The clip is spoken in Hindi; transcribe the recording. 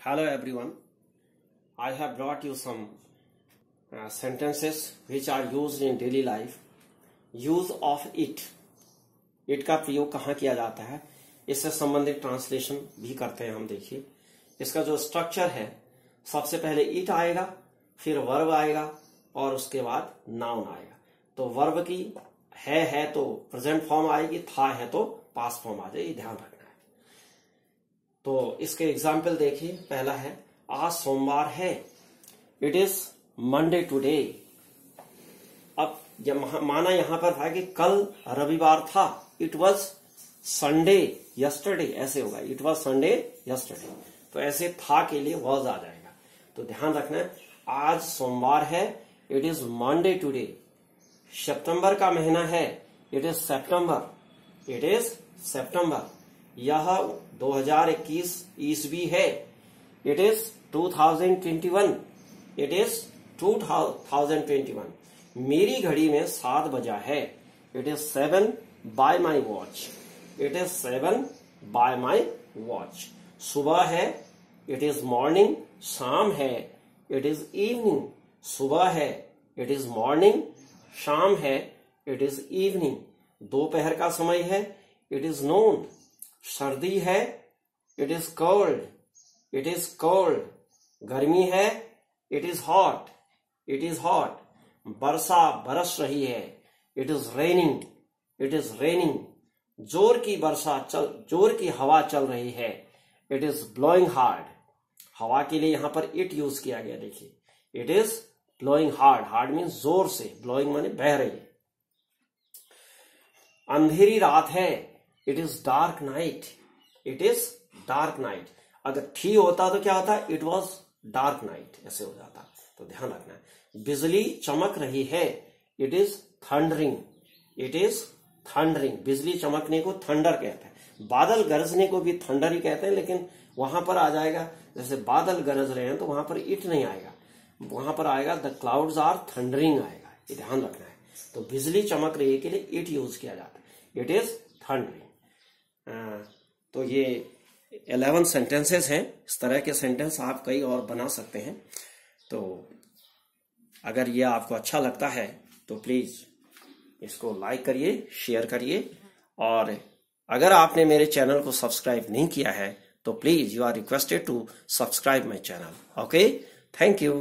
Hello everyone. I have brought you some uh, sentences which are used in daily life. Use of it. It का प्रयोग कहाँ किया जाता है इससे संबंधित ट्रांसलेशन भी करते हैं हम देखिए इसका जो स्ट्रक्चर है सबसे पहले इट आएगा फिर वर्ब आएगा और उसके बाद नाउन आएगा तो वर्ब की है है तो प्रेजेंट फॉर्म आएगी था है तो पास फॉर्म आ जाएगी ध्यान रखना तो इसके एग्ज़ाम्पल देखिए, पहला है, आज सोमवार है। इट इज़ मंडे टूडे अब माना यहाँ पर था कि कल रविवार था। इट वॉज़ संडे यस्टरडे ऐसे होगा। इट वॉज़ संडे यस्टरडे तो ऐसे था के लिए वॉज़ आ जाएगा। तो ध्यान रखना आज सोमवार है। इट इज़ मंडे टूडे सितंबर का महीना है। It is September it is September यह 2021 ईस्वी है। इट इज़ 2021 इट इज़ 2021 मेरी घड़ी में सात बजा है। It is seven by my watch it is seven by my watch सुबह है। इट इज़ मॉर्निंग शाम है। इट इज़ इवनिंग सुबह है। इट इज़ मॉर्निंग शाम है। इट इज़ इवनिंग दोपहर का समय है। इट इज़ नोन सर्दी है it is cold it is cold गर्मी है it is hot it is hot वर्षा बरस रही है it is raining it is raining ज़ोर की वर्षा चल, ज़ोर की हवा चल रही है इट इज़ ब्लोइंग हार्ड हवा के लिए यहाँ पर इट यूज़ किया गया, देखिए. It is blowing hard hard means ज़ोर से ब्लोइंग माने बह रही है। अंधेरी रात है it is dark night it is dark night अगर थी होता तो क्या होता? इट वॉज़ डार्क नाइट ऐसे हो जाता। तो ध्यान रखना है। बिजली चमक रही है। It is thundering it is thundering बिजली चमकने को थंडर कहते हैं। बादल गरजने को भी थंडर ही कहते हैं, लेकिन वहाँ पर आ जाएगा। जैसे बादल गरज रहे हैं तो वहाँ पर इट नहीं आएगा। वहाँ पर आएगा द क्लाउड्स आर थंडरिंग आएगा। ये ध्यान रखना है। तो बिजली चमक रही है के लिए इट यूज़ किया जाता है। इट इज़ थंडरिंग तो ये एलेवन सेंटेंसेस हैं। इस तरह के सेंटेंस आप कई और बना सकते हैं। तो अगर ये आपको अच्छा लगता है तो प्लीज़ इसको लाइक करिए शेयर करिए। और अगर आपने मेरे चैनल को सब्सक्राइब नहीं किया है तो please you are requested to subscribe my channel okay thank you